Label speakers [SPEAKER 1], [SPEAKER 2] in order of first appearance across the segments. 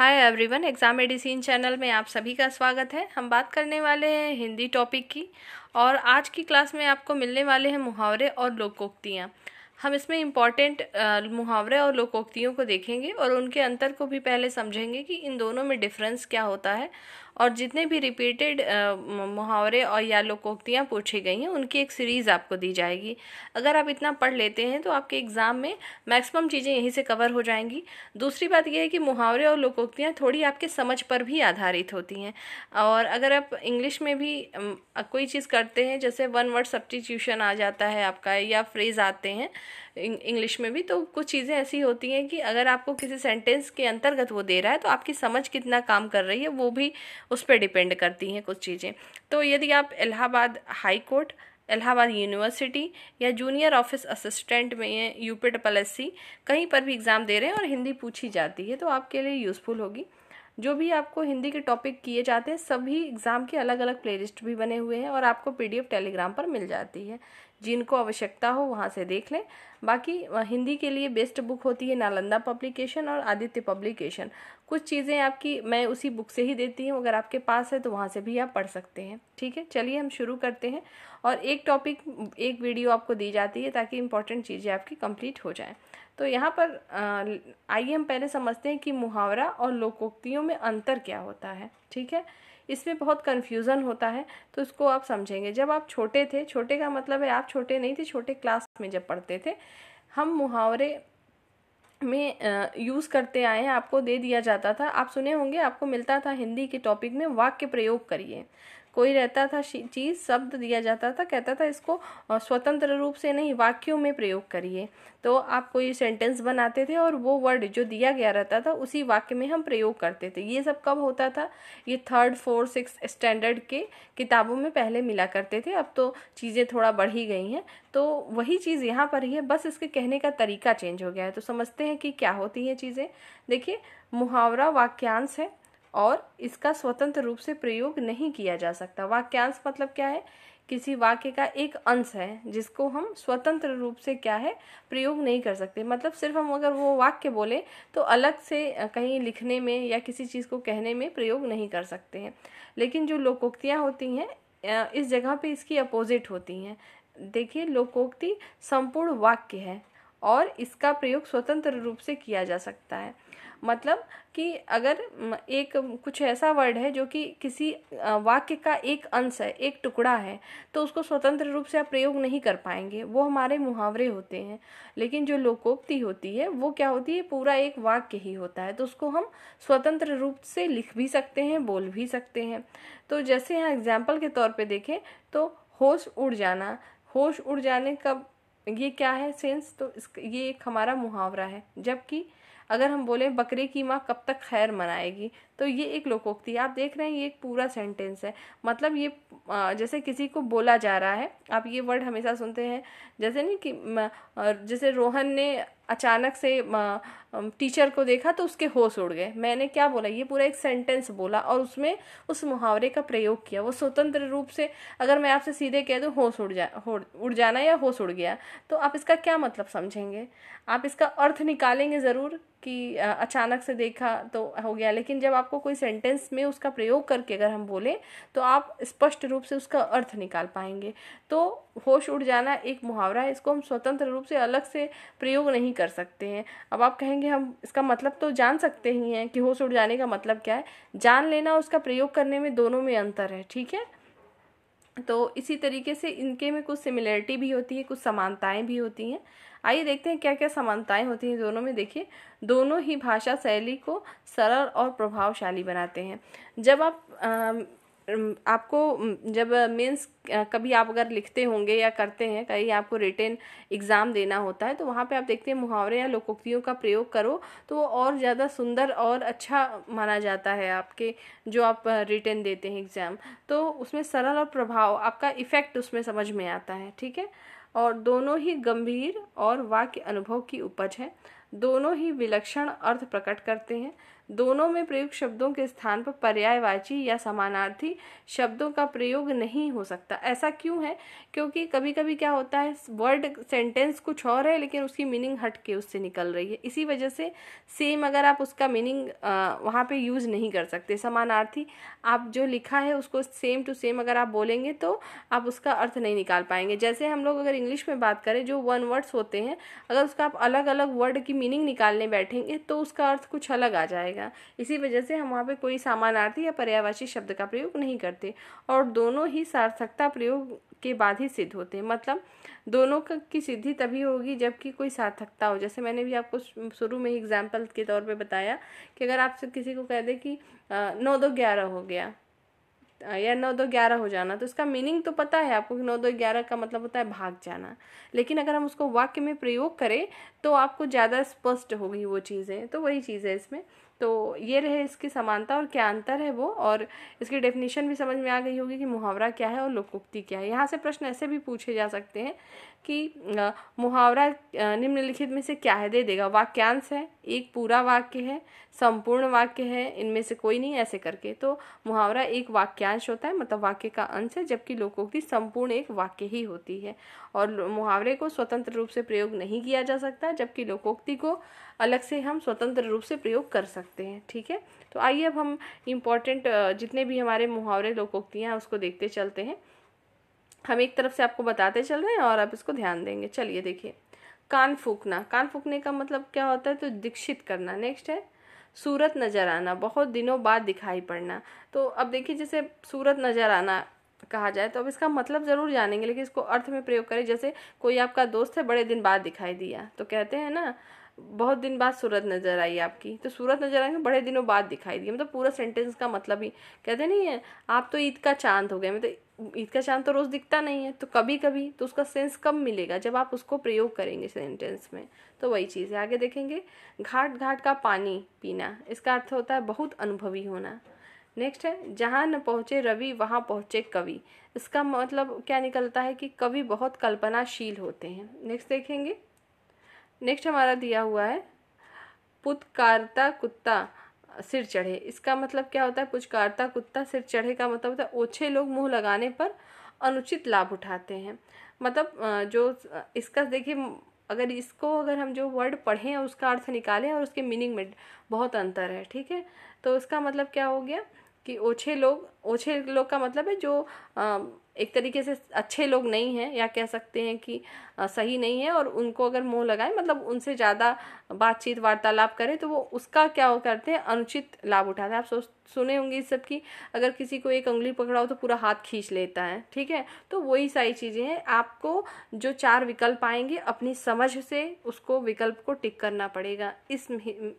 [SPEAKER 1] Hi everyone exam medicine channel में आप सभी का स्वागत है। हम बात करने वाले हैं हिंदी टॉपिक की और आज की क्लास में आपको मिलने वाले हैं मुहावरे और लोकोक्तियाँ। हम इसमें इंपॉर्टेंट मुहावरे और लोकोक्तियों को देखेंगे और उनके अंतर को भी पहले समझेंगे कि इन दोनों में डिफरेंस क्या होता है और जितने भी रिपीटेड मुहावरे और या लोकोक्तियाँ पूछी गई हैं, उनकी एक सीरीज़ आपको दी जाएगी। अगर आप इतना पढ़ लेते हैं तो आपके एग्ज़ाम में मैक्सिमम चीज़ें यहीं से कवर हो जाएँगी। दूसरी बात यह है कि मुहावरे और लोकोक्तियाँ थोड़ी आपके समझ पर भी आधारित होती हैं। और अगर आप इंग्लिश में भी कोई चीज़ करते हैं, जैसे वन वर्ड सब्सटीट्यूशन आ जाता है आपका, या फ्रेज़ आते हैं इंग्लिश में भी तो कुछ चीज़ें ऐसी होती हैं कि अगर आपको किसी सेंटेंस के अंतर्गत वो दे रहा है तो आपकी समझ कितना काम कर रही है, वो भी उस पर डिपेंड करती हैं कुछ चीज़ें। तो यदि आप Allahabad high court Allahabad university या जूनियर ऑफ़िस असिस्टेंट में यूपी डबल एस सी कहीं पर भी एग्ज़ाम दे रहे हैं और हिंदी पूछी जाती है तो आपके लिए यूज़फुल होगी। जो भी आपको हिंदी के टॉपिक किए जाते हैं, सभी एग्ज़ाम के अलग अलग प्लेलिस्ट भी बने हुए हैं और आपको पीडीएफ टेलीग्राम पर मिल जाती है। जिनको आवश्यकता हो वहाँ से देख लें। बाकी हिंदी के लिए बेस्ट बुक होती है नालंदा पब्लिकेशन और आदित्य पब्लिकेशन। कुछ चीज़ें आपकी, मैं उसी बुक से ही देती हूँ, अगर आपके पास है तो वहाँ से भी आप पढ़ सकते हैं। ठीक है? चलिए हम शुरू करते हैं। और एक टॉपिक, एक वीडियो आपको दी जाती है ताकि इंपॉर्टेंट चीज़ें आपकी कंप्लीट हो जाएँ। तो यहाँ पर आइए हम पहले समझते हैं कि मुहावरा और लोकोक्तियों में अंतर क्या होता है। ठीक है? इसमें बहुत कन्फ्यूज़न होता है तो इसको आप समझेंगे। जब आप छोटे थे, छोटे का मतलब है आप छोटे नहीं थे, छोटे क्लास में जब पढ़ते थे, हम मुहावरे में यूज़ करते आए हैं, आपको दे दिया जाता था। आप सुने होंगे, आपको मिलता था हिंदी के टॉपिक में वाक्य प्रयोग करिए। कोई रहता था चीज़, शब्द दिया जाता था, कहता था इसको स्वतंत्र रूप से नहीं, वाक्यों में प्रयोग करिए। तो आप कोई सेंटेंस बनाते थे और वो वर्ड जो दिया गया रहता था, उसी वाक्य में हम प्रयोग करते थे। ये सब कब होता था? ये थर्ड फोर्थ सिक्स स्टैंडर्ड के किताबों में पहले मिला करते थे। अब तो चीज़ें थोड़ा बढ़ ही गई हैं। तो वही चीज़ यहाँ पर ही है, बस इसके कहने का तरीका चेंज हो गया है। तो समझते हैं कि क्या होती हैं चीज़ें। देखिए, मुहावरा वाक्यांश है। और इसका स्वतंत्र रूप से प्रयोग नहीं किया जा सकता। वाक्यांश मतलब क्या है? किसी वाक्य का एक अंश है, जिसको हम स्वतंत्र रूप से क्या है? प्रयोग नहीं कर सकते। मतलब सिर्फ़ हम अगर वो वाक्य बोले तो अलग से कहीं लिखने में या किसी चीज़ को कहने में प्रयोग नहीं कर सकते हैं। लेकिन जो लोकोक्तियाँ होती हैं इस जगह पे इसकी अपोजिट होती हैं। देखिए, लोकोक्ति संपूर्ण वाक्य है और इसका प्रयोग स्वतंत्र रूप से किया जा सकता है। मतलब कि अगर एक कुछ ऐसा वर्ड है जो कि किसी वाक्य का एक अंश है, एक टुकड़ा है तो उसको स्वतंत्र रूप से आप प्रयोग नहीं कर पाएँगे। वो हमारे मुहावरे होते हैं, लेकिन जो लोकोक्ति होती है, वो क्या होती है? पूरा एक वाक्य ही होता है तो उसको हम स्वतंत्र रूप से लिख भी सकते हैं, बोल भी सकते हैं। तो जैसे यहाँ एग्ज़ाम्पल के तौर पर देखें तो होश उड़ जाना। होश उड़ जाने का ये क्या है? सेंस तो इस ये एक हमारा मुहावरा है, जबकि अगर हम बोलें बकरे की माँ कब तक खैर मनाएगी? तो ये एक लोकोक्ति आप देख रहे हैं, ये एक पूरा सेंटेंस है। मतलब ये जैसे किसी को बोला जा रहा है, आप ये वर्ड हमेशा सुनते हैं। जैसे नहीं कि जैसे रोहन ने अचानक से टीचर को देखा तो उसके होश उड़ गए। मैंने क्या बोला? ये पूरा एक सेंटेंस बोला और उसमें उस मुहावरे का प्रयोग किया। वो स्वतंत्र रूप से अगर मैं आपसे सीधे कह दूँ, होश उड़ जा उड़ जाना या होश उड़ गया तो आप इसका क्या मतलब समझेंगे? आप इसका अर्थ निकालेंगे ज़रूर कि अचानक से देखा तो हो गया। लेकिन जब आपको कोई सेंटेंस में उसका प्रयोग करके अगर हम बोलें तो आप स्पष्ट रूप से उसका अर्थ निकाल पाएँगे। तो होश उड़ जाना एक मुहावरा है, इसको हम स्वतंत्र रूप से अलग से प्रयोग नहीं कर सकते हैं। अब आप कहेंगे, हम इसका मतलब तो जान सकते ही हैं कि होश उड़ जाने का मतलब क्या है। जान लेना, उसका प्रयोग करने में दोनों में अंतर है, ठीक है? तो इसी तरीके से इनके में कुछ सिमिलरिटी भी होती है, कुछ समानताएँ भी होती हैं। आइए देखते हैं क्या क्या समानताएँ होती हैं दोनों में। देखिए, दोनों ही भाषा शैली को सरल और प्रभावशाली बनाते हैं। जब आप आपको जब मीन्स कभी आप अगर लिखते होंगे या करते हैं, कहीं आपको रिटेन एग्ज़ाम देना होता है तो वहाँ पे आप देखते हैं मुहावरे या लोकोक्तियों का प्रयोग करो तो वो और ज़्यादा सुंदर और अच्छा माना जाता है आपके, जो आप रिटेन देते हैं एग्ज़ाम। तो उसमें सरल और प्रभाव, आपका इफ़ेक्ट उसमें समझ में आता है, ठीक है? और दोनों ही गंभीर और वाक्य अनुभव की उपज है। दोनों ही विलक्षण अर्थ प्रकट करते हैं। दोनों में प्रयुक्त शब्दों के स्थान पर पर्यायवाची या समानार्थी शब्दों का प्रयोग नहीं हो सकता। ऐसा क्यों है? क्योंकि कभी कभी क्या होता है, वर्ड सेंटेंस कुछ और है, लेकिन उसकी मीनिंग हट के उससे निकल रही है। इसी वजह से सेम अगर आप उसका मीनिंग वहाँ पे यूज़ नहीं कर सकते, समानार्थी, आप जो लिखा है उसको सेम टू सेम अगर आप बोलेंगे तो आप उसका अर्थ नहीं निकाल पाएँगे। जैसे हम लोग अगर इंग्लिश में बात करें, जो वन वर्ड्स होते हैं, अगर उसका आप अलग अलग वर्ड की मीनिंग निकालने बैठेंगे तो उसका अर्थ कुछ अलग आ जाएगा। जाएगा। इसी वजह से हम वहाँ पे कोई समानार्थी या पर्यावाची शब्द का प्रयोग नहीं करते और दोनों ही सार्थकता प्रयोग के बाद ही सिद्ध होते हैं। मतलब दोनों की सिद्धि तभी होगी जबकि कोई सार्थकता हो। जैसे मैंने भी आपको शुरू में एग्ज़ाम्पल के तौर पे बताया कि अगर आपसे किसी को कह दे कि नौ दो ग्यारह हो गया या नौ दो ग्यारह हो जाना तो इसका मीनिंग तो पता है आपको कि नौ दो ग्यारह का मतलब होता है भाग जाना। लेकिन अगर हम उसको वाक्य में प्रयोग करें तो आपको ज़्यादा स्पष्ट होगी वो चीज़ें तो वही चीज़ है इसमें। तो ये रहे इसकी समानता और क्या अंतर है वो? और इसकी डेफिनेशन भी समझ में आ गई होगी कि मुहावरा क्या है और लोकोक्ति क्या है। यहाँ से प्रश्न ऐसे भी पूछे जा सकते हैं कि मुहावरा निम्नलिखित में से क्या है? दे देगा। वाक्यांश है, एक पूरा वाक्य है, संपूर्ण वाक्य है, इनमें से कोई नहीं, ऐसे करके। तो मुहावरा एक वाक्यांश होता है मतलब वाक्य का अंश है, जबकि लोकोक्ति संपूर्ण एक वाक्य ही होती है। और मुहावरे को स्वतंत्र रूप से प्रयोग नहीं किया जा सकता, जबकि लोकोक्ति को अलग से हम स्वतंत्र रूप से प्रयोग कर सकते हैं। ठीक है? तो आइए अब हम इम्पोर्टेंट जितने भी हमारे मुहावरे, लोकोक्तियाँ उसको देखते चलते हैं। हम एक तरफ़ से आपको बताते चल रहे हैं और आप इसको ध्यान देंगे। चलिए देखिए। कान फूकना। कान फूकने का मतलब क्या होता है? तो दीक्षित करना। नेक्स्ट है, सूरत नज़र आना। बहुत दिनों बाद दिखाई पड़ना। तो अब देखिए, जैसे सूरत नज़र आना कहा जाए तो अब इसका मतलब ज़रूर जानेंगे, लेकिन इसको अर्थ में प्रयोग करें। जैसे कोई आपका दोस्त है, बड़े दिन बाद दिखाई दिया। तो कहते हैं ना, बहुत दिन बाद सूरत नज़र आई आपकी। तो सूरत नज़र आई बड़े दिनों बाद दिखाई दी मतलब पूरा सेंटेंस का मतलब ही, कहते नहीं है, आप तो ईद का चाँद हो गए। मतलब ईद का चाँद तो रोज़ दिखता नहीं है तो कभी कभी तो उसका सेंस कब मिलेगा, जब आप उसको प्रयोग करेंगे सेंटेंस में। तो वही चीज़ है, आगे देखेंगे। घाट घाट का पानी पीना, इसका अर्थ होता है बहुत अनुभवी होना। नेक्स्ट है, जहाँ न पहुँचे रवि, वहाँ पहुँचे कवि। इसका मतलब क्या निकलता है कि कवि बहुत कल्पनाशील होते हैं। नेक्स्ट देखेंगे। नेक्स्ट हमारा दिया हुआ है, पुतकारता कुत्ता। सिर चढ़े। इसका मतलब क्या होता है? पुचकारता कुत्ता सिर चढ़े का मतलब होता है ओछे लोग मुँह लगाने पर अनुचित लाभ उठाते हैं। मतलब जो इसका देखिए, अगर इसको अगर हम जो वर्ड पढ़ें उसका अर्थ निकालें और उसके मीनिंग में बहुत अंतर है, ठीक है? तो इसका मतलब क्या हो गया कि ओछे लोग ओछे लोग का मतलब है जो एक तरीके से अच्छे लोग नहीं हैं या कह सकते हैं कि सही नहीं है और उनको अगर मुँह लगाए मतलब उनसे ज़्यादा बातचीत, वार्तालाप करें तो वो उसका क्या वो करते हैं, अनुचित लाभ उठाते हैं। आप सोच सुने होंगे इस सब की। अगर किसी को एक उंगली पकड़ाओ तो पूरा हाथ खींच लेता है, ठीक है? तो वही सारी चीज़ें हैं। आपको जो चार विकल्प आएँगे, अपनी समझ से उसको, विकल्प को टिक करना पड़ेगा इस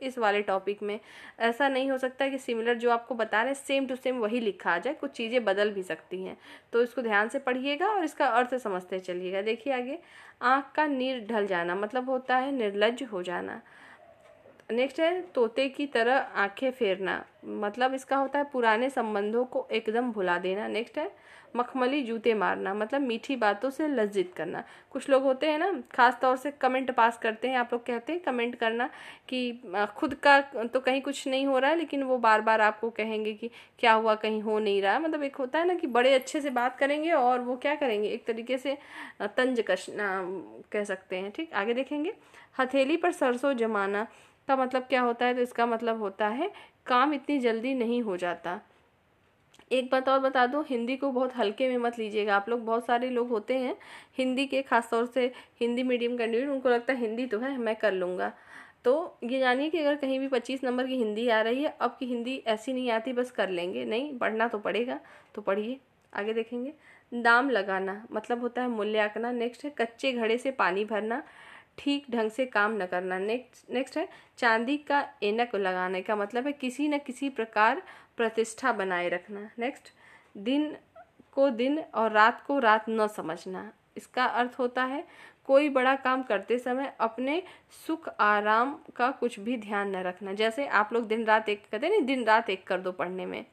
[SPEAKER 1] इस वाले टॉपिक में। ऐसा नहीं हो सकता कि सिमिलर जो आपको बता रहे हैं, सेम टू सेम वही लिखा आ जाए, कुछ चीज़ें बदल भी सकती हैं। तो इसको ध्यान से पढ़िएगा और इसका अर्थ समझते चलिएगा। देखिए आगे, आँख का नीर ढल जाना मतलब होता है निर्लज हो जाना। नेक्स्ट है, तोते की तरह आँखें फेरना। मतलब इसका होता है पुराने संबंधों को एकदम भुला देना। नेक्स्ट है, मखमली जूते मारना। मतलब मीठी बातों से लज्जित करना। कुछ लोग होते हैं ना खास तौर से कमेंट पास करते हैं। आप लोग कहते हैं, कमेंट करना कि खुद का तो कहीं कुछ नहीं हो रहा है, लेकिन वो बार बार आपको कहेंगे कि क्या हुआ, कहीं हो नहीं रहा मतलब एक होता है ना कि बड़े अच्छे से बात करेंगे और वो क्या करेंगे? एक तरीके से तंज कसना कह सकते हैं। ठीक, आगे देखेंगे। हथेली पर सरसों जमाना। का मतलब क्या होता है तो इसका मतलब होता है, काम इतनी जल्दी नहीं हो जाता। एक बात और बता दो, हिंदी को बहुत हल्के में मत लीजिएगा। आप लोग बहुत सारे लोग होते हैं, हिंदी के, खासतौर से हिंदी मीडियम कैंडिडेट उनको लगता है हिंदी तो है, मैं कर लूँगा। तो ये जानिए कि अगर कहीं भी पच्चीस नंबर की हिंदी आ रही है, अब की हिंदी ऐसी नहीं आती, बस कर लेंगे। नहीं, पढ़ना तो पड़ेगा तो पढ़िए, आगे देखेंगे। दाम लगाना मतलब होता है मूल्य आंकना नेक्स्ट है, कच्चे घड़े से पानी भरना। ठीक ढंग से काम न करना। नेक्स्ट नेक्स्ट है, चांदी का एनक लगाने का मतलब है किसी न किसी प्रकार प्रतिष्ठा बनाए रखना। नेक्स्ट, दिन को दिन और रात को रात न समझना। इसका अर्थ होता है, कोई बड़ा काम करते समय अपने सुख आराम का कुछ भी ध्यान न रखना। जैसे आप लोग दिन रात एक, कहते हैं दिन रात एक कर दो पढ़ने में,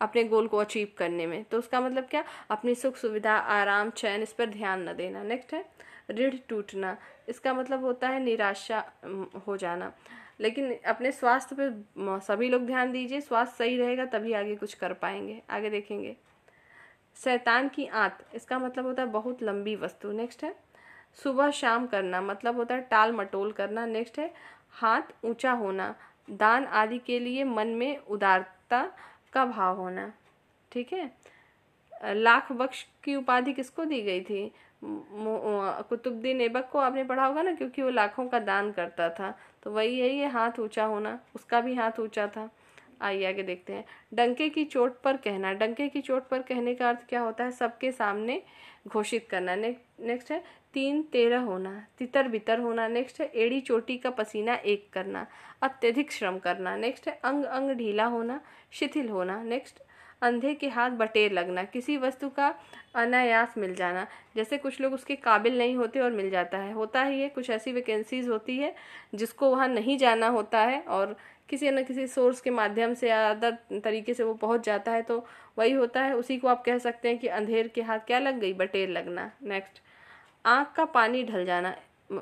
[SPEAKER 1] अपने गोल को अचीव करने में। तो उसका मतलब क्या? अपनी सुख सुविधा आराम, चैन, इस पर ध्यान न देना। नेक्स्ट है रीढ़ टूटना। इसका मतलब होता है निराशा हो जाना। लेकिन अपने स्वास्थ्य पे सभी लोग ध्यान दीजिए, स्वास्थ्य सही रहेगा तभी आगे कुछ कर पाएँगे, आगे देखेंगे। शैतान की आंत, इसका मतलब होता है बहुत लंबी वस्तु। नेक्स्ट है, सुबह शाम करना मतलब होता है टाल मटोल करना। नेक्स्ट है, हाथ ऊँचा होना, दान आदि के लिए मन में उदारता का भाव होना। ठीक है? लाख बख्श की उपाधि किसको दी गई थी? कुतुबुद्दीन ऐबक को आपने पढ़ा होगा ना क्योंकि वो लाखों का दान करता था। तो वही है ये हाथ ऊँचा होना उसका भी हाथ ऊँचा था। आइए आगे देखते हैं। डंके की चोट पर कहना। डंके की चोट पर कहने का अर्थ क्या होता है? सबके सामने घोषित करना। ने, नेक्स्ट है तीन तेरह होना तितर बितर होना। नेक्स्ट है एड़ी चोटी का पसीना एक करना अत्यधिक श्रम करना। नेक्स्ट है अंग अंग ढीला होना शिथिल होना। नेक्स्ट अंधे के हाथ बटेर लगना, किसी वस्तु का अनायास मिल जाना। जैसे कुछ लोग उसके काबिल नहीं होते और मिल जाता है। होता ही है, कुछ ऐसी वैकेंसीज होती है, जिसको वहाँ नहीं जाना होता है और किसी न किसी सोर्स के माध्यम से या अदर तरीके से वो पहुँच जाता है तो वही होता है। उसी को आप कह सकते हैं कि अंधेर के हाथ क्या लग गई? बटेर लगना। नेक्स्ट आँख का पानी ढल जाना।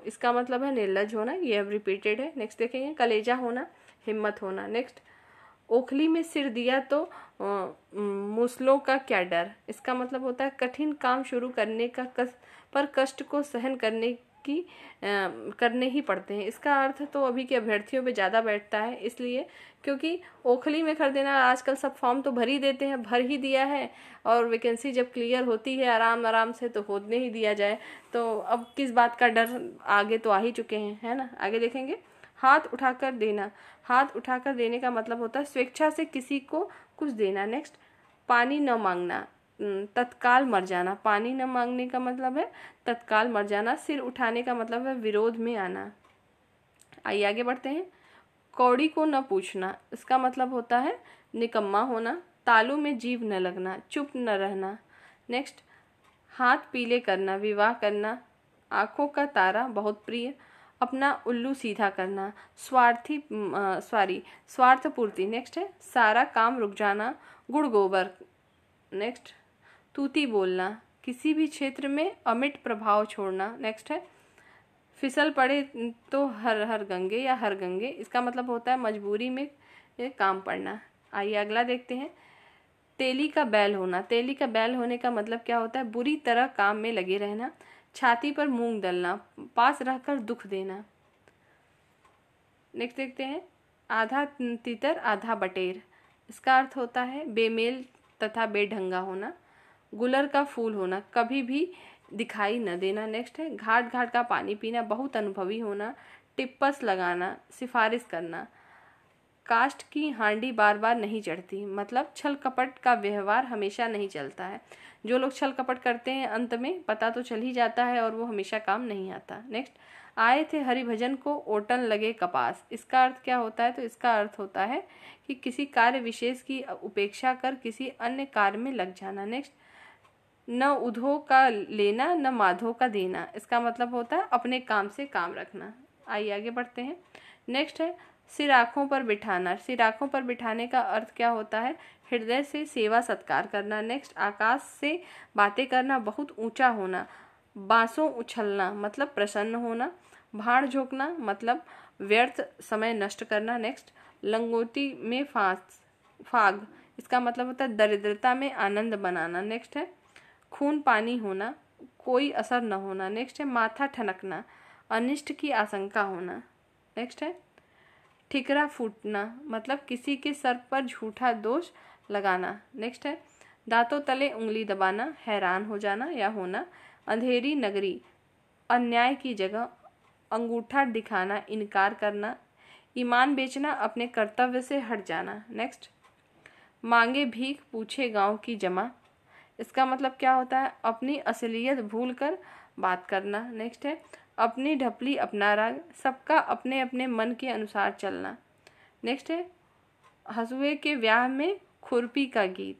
[SPEAKER 1] इसका मतलब है निर्लज होना। ये अब रिपीटेड है। नेक्स्ट देखेंगे। कलेजा होना, हिम्मत होना। नेक्स्ट ओखली में सिर दिया तो मुसलों का क्या डर? इसका मतलब होता है कठिन काम शुरू करने का कस, पर कष्ट को सहन करने की आ, करने ही पड़ते हैं। इसका अर्थ तो अभी के अभ्यर्थियों पे ज़्यादा बैठता है इसलिए क्योंकि ओखली में कर देना आजकल सब फॉर्म तो भर ही देते हैं भर ही दिया है और वैकेंसी जब क्लियर होती है आराम आराम से तो होने ही दिया जाए। तो अब किस बात का डर आगे तो आ ही चुके हैं है ना? आगे देखेंगे? हाथ उठाकर देना। हाथ उठाकर देने का मतलब होता है स्वेच्छा से किसी को कुछ देना। नेक्स्ट पानी न मांगना। तत्काल मर जाना। पानी न मांगने का मतलब है तत्काल मर जाना। सिर उठाने का मतलब है विरोध में आना। आइए आगे बढ़ते हैं। कौड़ी को न पूछना। इसका मतलब होता है निकम्मा होना। तालू में जीव न लगना। चुप न रहना। नेक्स्ट हाथ पीले करना। विवाह करना। आँखों का तारा बहुत प्रिय। अपना उल्लू सीधा करना, स्वार्थी सॉरी स्वार्थ पूर्ति नेक्स्ट है, सारा काम रुक जाना, गुड़ गोबर। नेक्स्ट तूती बोलना, किसी भी क्षेत्र में अमिट प्रभाव छोड़ना। नेक्स्ट है, फिसल पड़े तो हर हर गंगे या हर गंगे। इसका मतलब होता है मजबूरी में काम पड़ना। आइए अगला देखते हैं। तेली का बैल होना। तेली का बैल होने का मतलब क्या होता है? बुरी तरह काम में लगे रहना। छाती पर मूंग दलना पास रहकर दुख देना। नेक्स्ट देखते हैं। आधा तितर, आधा बटेर। इसका अर्थ होता है बेमेल तथा बेढंगा होना। गुलर का फूल होना, कभी भी दिखाई न देना। नेक्स्ट है घाट घाट का पानी पीना, बहुत अनुभवी होना। टिप्पस लगाना, सिफारिश करना। कास्ट की हांडी बार बार नहीं चढ़ती। मतलब छल कपट का व्यवहार हमेशा नहीं चलता है। जो लोग छल कपट करते हैं अंत में, पता तो चल ही जाता है और वो हमेशा काम नहीं आता। नेक्स्ट आए थे हरिभजन को ओटन लगे कपास। इसका अर्थ क्या होता है? तो इसका अर्थ होता है कि किसी कार्य विशेष की उपेक्षा कर किसी अन्य कार्य में लग जाना। नेक्स्ट न उधो का लेना, न माधो का देना। इसका मतलब होता है अपने काम से काम रखना। आइए आगे बढ़ते हैं। नेक्स्ट है सिर आँखों पर बिठाना। सिर आँखों पर बिठाने का अर्थ क्या होता है? हृदय से सेवा सत्कार करना। नेक्स्ट आकाश से बातें करना। बहुत ऊँचा होना। बाँसों उछलना मतलब प्रसन्न होना। भाड़ झोंकना मतलब व्यर्थ समय नष्ट करना। नेक्स्ट लंगोटी में फांस, फाग। इसका मतलब होता है दरिद्रता में आनंद बनाना। नेक्स्ट है, खून पानी होना। कोई असर न होना। नेक्स्ट है, माथा ठनकना। अनिष्ट की आशंका होना। नेक्स्ट है ठिकरा फूटना मतलब किसी के सर पर झूठा दोष लगाना। नेक्स्ट है, दांतों तले उंगली दबाना, हैरान हो जाना या होना। अंधेरी नगरी, अन्याय की जगह अंगूठा दिखाना, इनकार करना। ईमान बेचना, अपने कर्तव्य से हट जाना। नेक्स्ट मांगे भीख पूछे गाँव की जमा। इसका मतलब क्या होता है? अपनी असलियत भूल कर बात करना। नेक्स्ट है अपनी ढपली अपना राग सबका अपने अपने मन के अनुसार चलना। नेक्स्ट है, हसुए के व्याह में खुरपी का गीत,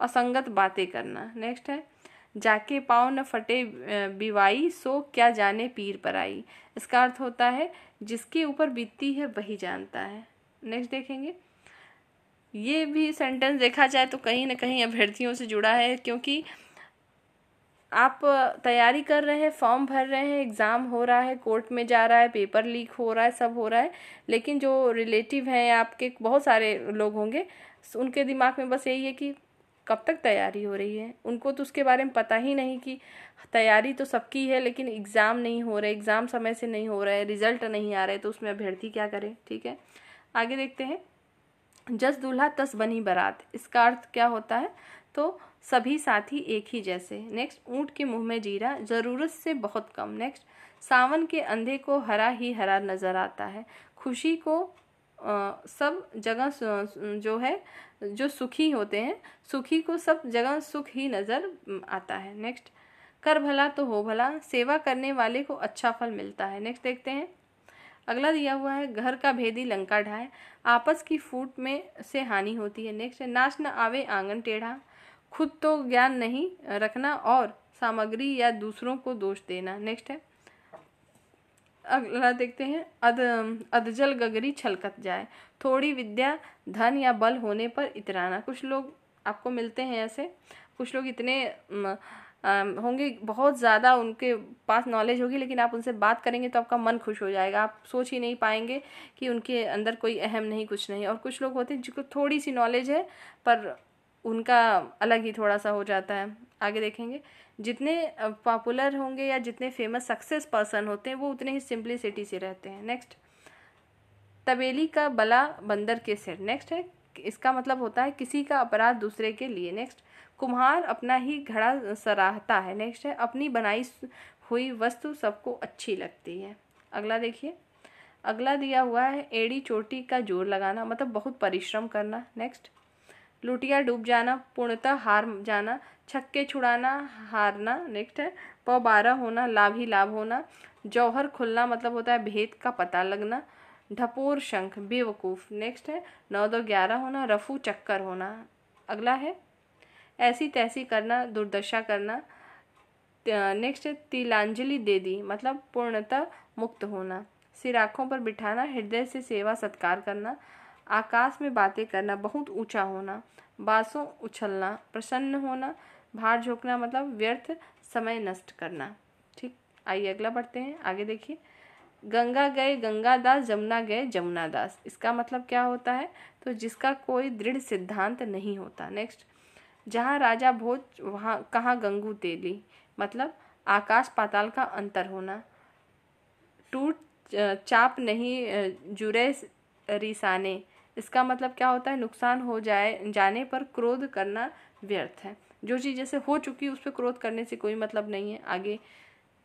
[SPEAKER 1] असंगत बातें करना। नेक्स्ट है, जाके पाँव न फटे बिवाई, सो क्या जाने पीर पर आई। इसका अर्थ होता है, जिसके ऊपर बीतती है, वही जानता है। नेक्स्ट देखेंगे, ये भी सेंटेंस देखा जाए तो कहीं ना कहीं अभ्यर्थियों से जुड़ा है, क्योंकि आप तैयारी कर रहे हैं, फॉर्म भर रहे हैं, एग्ज़ाम हो रहा है, कोर्ट में जा रहा है, पेपर लीक हो रहा है, सब हो रहा है, लेकिन जो रिलेटिव हैं आपके, बहुत सारे लोग होंगे उनके दिमाग में बस यही है कि कब तक तैयारी हो रही है? उनको तो उसके बारे में पता ही नहीं कि तैयारी तो सबकी है, लेकिन एग्ज़ाम नहीं हो रहा है एग्ज़ाम समय से नहीं हो रहा है रिज़ल्ट नहीं आ रहे तो उसमें अभ्यर्थी क्या करे? ठीक है? आगे देखते हैं। जस दूल्हा तस बनी बारात। इसका अर्थ क्या होता है? तो सभी साथी एक ही जैसे। नेक्स्ट ऊँट के मुँह में जीरा ज़रूरत से बहुत कम। नेक्स्ट सावन के अंधे को हरा ही हरा नज़र आता है। खुशी को आ, सब जगह जो है जो सुखी होते हैं सुखी को सब जगह सुख ही नज़र आता है। नेक्स्ट कर भला तो हो भला सेवा करने वाले को अच्छा फल मिलता है। नेक्स्ट देखते हैं। अगला दिया हुआ है घर का भेदी लंका ढाए। आपस की फूट में से हानि होती है। नेक्स्ट नाच न आवे आँगन टेढ़ा। खुद तो ज्ञान नहीं रखना और सामग्री या दूसरों को दोष देना। नेक्स्ट है। अगला देखते हैं। अद अधजल गगरी छलकत जाए। थोड़ी विद्या, धन या बल होने पर इतराना। कुछ लोग आपको मिलते हैं ऐसे। कुछ लोग इतने होंगे, बहुत ज़्यादा उनके पास नॉलेज होगी, लेकिन आप उनसे बात करेंगे तो आपका मन खुश हो जाएगा। आप सोच ही नहीं पाएँगे कि उनके अंदर कोई अहम नहीं, कुछ नहीं। और कुछ लोग होते हैं जिनको थोड़ी सी नॉलेज है, पर उनका अलग ही थोड़ा सा हो जाता है। आगे देखेंगे। जितने पॉपुलर होंगे या जितने फ़ेमस सक्सेस पर्सन होते हैं, वो उतने ही सिंपलिसिटी से रहते हैं। नेक्स्ट तबेली का बला बंदर के सिर। नेक्स्ट है। इसका मतलब होता है किसी का अपराध दूसरे के लिए। नेक्स्ट कुम्हार अपना ही घड़ा सराहता है। नेक्स्ट है। अपनी बनाई हुई वस्तु सबको अच्छी लगती है। अगला देखिए। अगला दिया हुआ है एड़ी चोटी का ज़ोर लगाना मतलब बहुत परिश्रम करना। नेक्स्ट लुटिया डूब जाना, पूर्णतः हार जाना, छक्के छुड़ाना, हारना नेक्स्ट है प बारह होना, लाभ ही लाभ होना, जौहर खुलना मतलब होता है भेद का पता लगना, ढपोर शंख, बेवकूफ़ नेक्स्ट है, नौ दो ग्यारह होना, रफू चक्कर होना, अगला है, ऐसी तैसी करना, दुर्दशा करना नेक्स्ट है, तिलांजलि दे दी मतलब पूर्णतः मुक्त होना सिर आँखों पर बिठाना, हृदय से सेवा सत्कार करना आकाश में बातें करना, बहुत ऊँचा होना, बांसों उछलना, प्रसन्न होना, भार झोंकना मतलब व्यर्थ समय नष्ट करना। ठीक, आइए अगला बढ़ते हैं, आगे देखिए। गंगा गए, गंगा दास, जमुना गए, जमुना दास। इसका मतलब क्या होता है? तो जिसका कोई दृढ़ सिद्धांत नहीं होता। नेक्स्ट जहाँ राजा भोज, वहाँ कहाँ गंगू तेली। मतलब आकाश पाताल का अंतर होना। टूट चाप नहीं जुरे रिसाने। इसका मतलब क्या होता है? नुकसान हो जाए, जाने पर क्रोध करना व्यर्थ है। जो चीज़ जैसे हो चुकी उस पर क्रोध करने से कोई मतलब नहीं है। आगे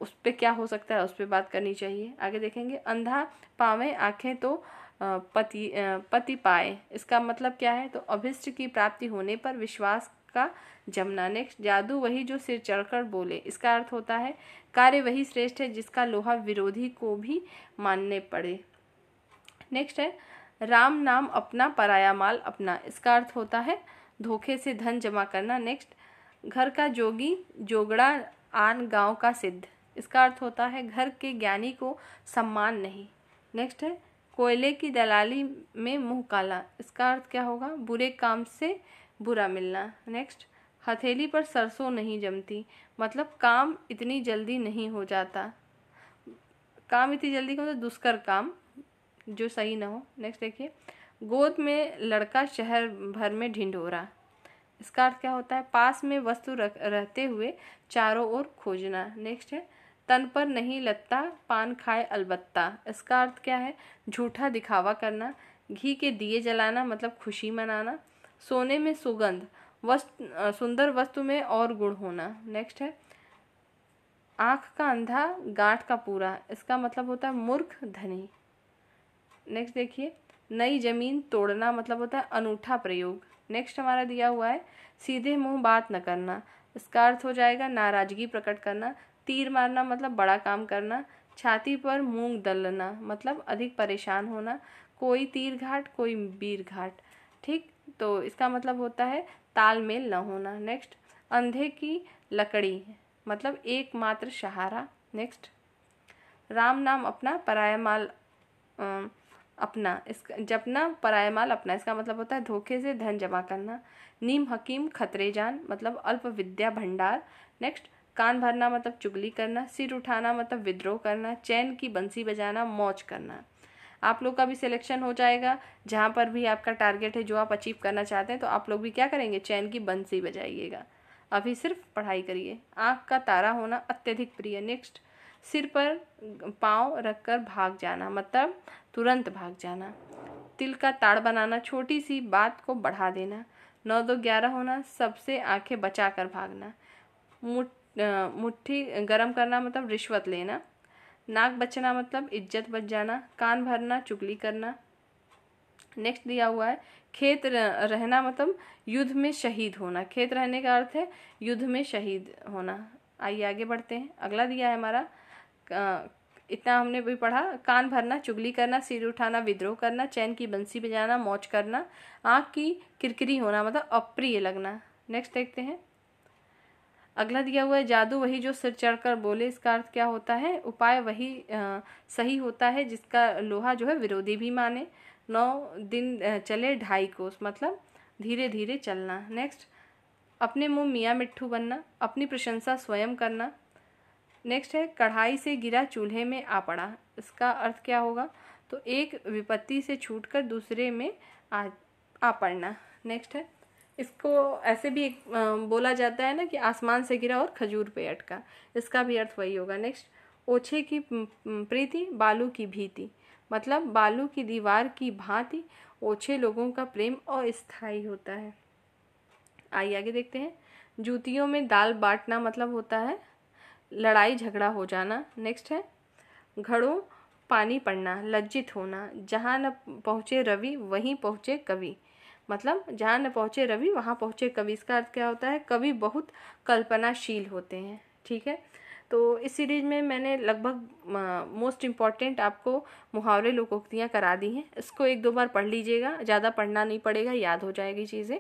[SPEAKER 1] उस पर क्या हो सकता है, उस पर बात करनी चाहिए। आगे देखेंगे, अंधा पावे आँखें तो पति पति पाए। इसका मतलब क्या है? तो अभिष्ट की प्राप्ति होने पर विश्वास का जमना। नेक्स्ट जादू वही जो सिर चढ़कर बोले। इसका अर्थ होता है, कार्य वही श्रेष्ठ है जिसका लोहा विरोधी को भी मानने पड़े। नेक्स्ट है राम नाम अपना पराया माल अपना। इसका अर्थ होता है, धोखे से धन जमा करना नेक्स्ट घर का जोगी, जोगड़ा, आन गाँव का सिद्ध। इसका अर्थ होता है, घर के ज्ञानी को सम्मान नहीं। नेक्स्ट है, कोयले की दलाली में मुँह काला। इसका अर्थ क्या होगा? बुरे काम से बुरा मिलना। नेक्स्ट हथेली पर सरसों नहीं जमती। मतलब काम इतनी जल्दी नहीं हो जाता। काम इतनी जल्दी का मतलब दुष्कर काम। जो सही ना हो। नेक्स्ट देखिए, गोद में लड़का शहर भर में ढिंढोरा इसका अर्थ क्या होता है? पास में वस्तु रख, रहते हुए चारों ओर खोजना। नेक्स्ट है, तन पर नहीं लगता, पान खाए अलबत्ता। इसका अर्थ क्या है? झूठा दिखावा करना, घी के दिए जलाना मतलब खुशी मनाना, सोने में सुगंध, वस्तु, सुंदर वस्तु में और गुण होना। नेक्स्ट है, आँख का अंधा, गांठ का पूरा। इसका मतलब होता है मूर्ख, धनी। नेक्स्ट देखिए, नई ज़मीन तोड़ना मतलब होता है अनूठा प्रयोग। नेक्स्ट हमारा दिया हुआ है, सीधे मुँह बात न करना। इसका अर्थ हो जाएगा नाराज़गी प्रकट करना, तीर मारना मतलब बड़ा काम करना, छाती पर मूंग दलना मतलब अधिक परेशान होना, कोई तीर घाट, कोई वीर घाट। ठीक? तो इसका मतलब होता है तालमेल न होना। नेक्स्ट अंधे की लकड़ी मतलब एकमात्र सहारा। नेक्स्ट राम नाम अपना पराया माल अपना इसका जपना पराया माल अपना, इसका मतलब होता है धोखे से धन जमा करना। नीम हकीम, खतरे जान मतलब अल्प विद्या भंडार। नेक्स्ट कान भरना मतलब चुगली करना, सिर उठाना मतलब विद्रोह करना, चैन की बंसी बजाना, मौज करना। आप लोग का भी सिलेक्शन हो जाएगा। जहाँ पर भी आपका टारगेट है, जो आप अचीव करना चाहते हैं तो आप लोग भी क्या करेंगे? चैन की बंसी बजाइएगा। अभी सिर्फ़ पढ़ाई करिए। आँख का तारा होना अत्यधिक प्रिय। नेक्स्ट सिर पर पाँव रखकर भाग जाना मतलब तुरंत भाग जाना। तिल का ताड़ बनाना, छोटी सी बात को बढ़ा देना। नौ दो ग्यारह होना, सबसे आँखें बचा कर भागना। मुठ मुट्ठी गर्म करना मतलब रिश्वत लेना। नाक बचना मतलब इज़्ज़त बच जाना। कान भरना, चुगली करना। नेक्स्ट दिया हुआ है, खेत रहना मतलब युद्ध में शहीद होना। खेत रहने का अर्थ है युद्ध में शहीद होना। आइए आगे बढ़ते हैं। अगला दिया है हमारा इतना हमने भी पढ़ा। कान भरना चुगली करना सिर उठाना विद्रोह करना चैन की बंसी बजाना मौज करना आँख की किरकिरी होना मतलब अप्रिय लगना। नेक्स्ट देखते हैं। अगला दिया हुआ है जादू वही जो सिर चढ़कर बोले इसका अर्थ क्या होता है? उपाय वही आ, सही होता है जिसका लोहा जो है विरोधी भी माने। नौ दिन चले ढाई कोस मतलब धीरे धीरे चलना। नेक्स्ट अपने मुँह मियाँ मिट्ठू बनना अपनी प्रशंसा स्वयं करना। नेक्स्ट है, कढ़ाई से गिरा चूल्हे में आ पड़ा। इसका अर्थ क्या होगा? तो एक विपत्ति से छूटकर दूसरे में आ आ पड़ना। नेक्स्ट है, इसको ऐसे भी एक बोला जाता है ना कि आसमान से गिरा और खजूर पे अटका। इसका भी अर्थ वही होगा। नेक्स्ट, ओछे की प्रीति, बालू की भीति। मतलब बालू की दीवार की भांति ओछे लोगों का प्रेम अस्थायी होता है। आइए आगे देखते हैं। जूतियों में दाल बांटना मतलब होता है लड़ाई झगड़ा हो जाना। नेक्स्ट है, घड़ों पानी पड़ना, लज्जित होना। जहाँ न पहुँचे रवि, वहीं पहुँचे कवि। मतलब जहाँ न पहुँचे रवि, वहाँ पहुँचे कवि। इसका अर्थ क्या होता है? कवि बहुत कल्पनाशील होते हैं, ठीक है? तो इस सीरीज़ में मैंने लगभग मोस्ट इंपॉर्टेंट आपको मुहावरे लोकोक्तियाँ करा दी हैं। इसको एक दो बार पढ़ लीजिएगा। ज़्यादा पढ़ना नहीं पड़ेगा, याद हो जाएगी चीज़ें।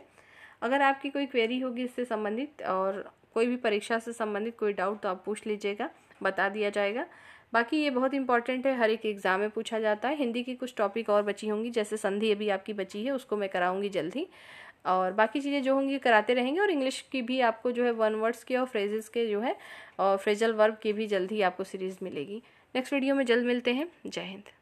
[SPEAKER 1] अगर आपकी कोई क्वेरी होगी इससे संबंधित और कोई भी परीक्षा से संबंधित कोई डाउट तो आप पूछ लीजिएगा, बता दिया जाएगा। बाकी ये बहुत इंपॉर्टेंट है, हर एक एग्ज़ाम में पूछा जाता है। हिंदी की कुछ टॉपिक और बची होंगी, जैसे संधि अभी आपकी बची है, उसको मैं कराऊँगी जल्द। और बाकी चीज़ें जो होंगी कराते रहेंगे और इंग्लिश की भी आपको जो है वन वर्ड्स के और फ्रेजेस के जो है, और फ्रेजल वर्ब की भी जल्द ही आपको सीरीज़ मिलेगी। नेक्स्ट वीडियो में जल्द मिलते हैं। जय हिंद।